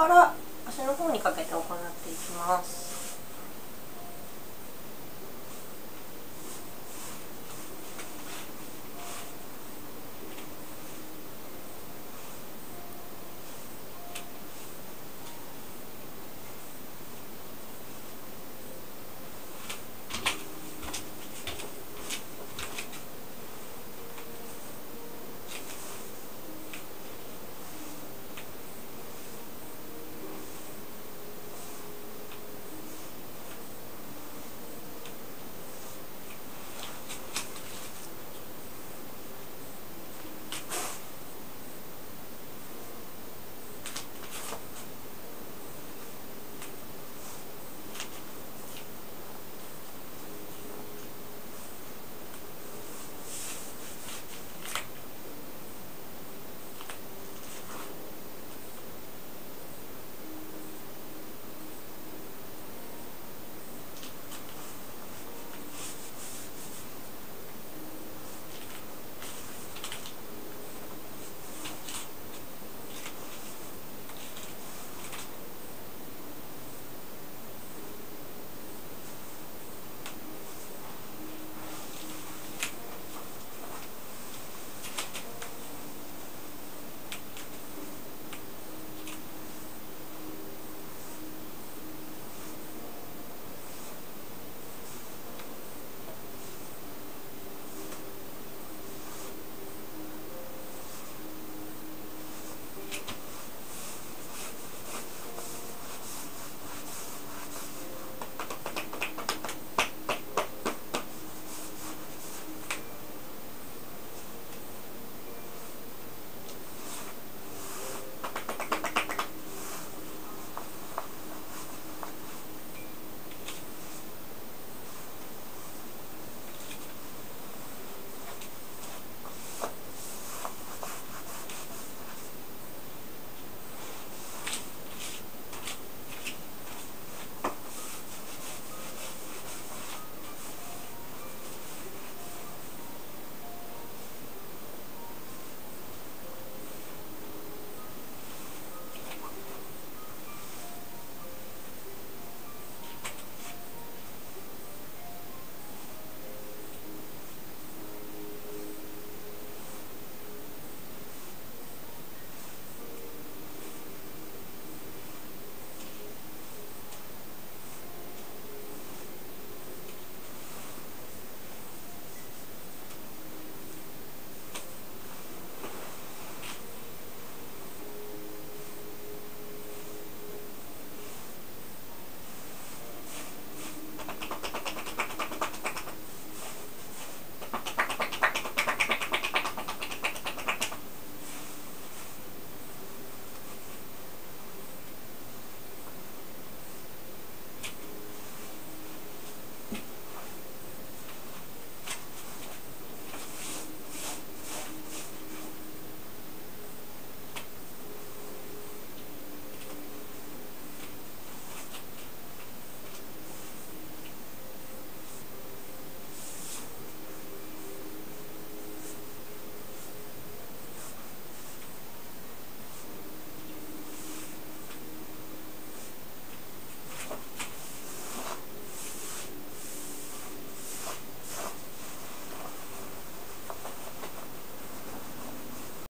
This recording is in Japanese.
から足の方にかけて行っていきます。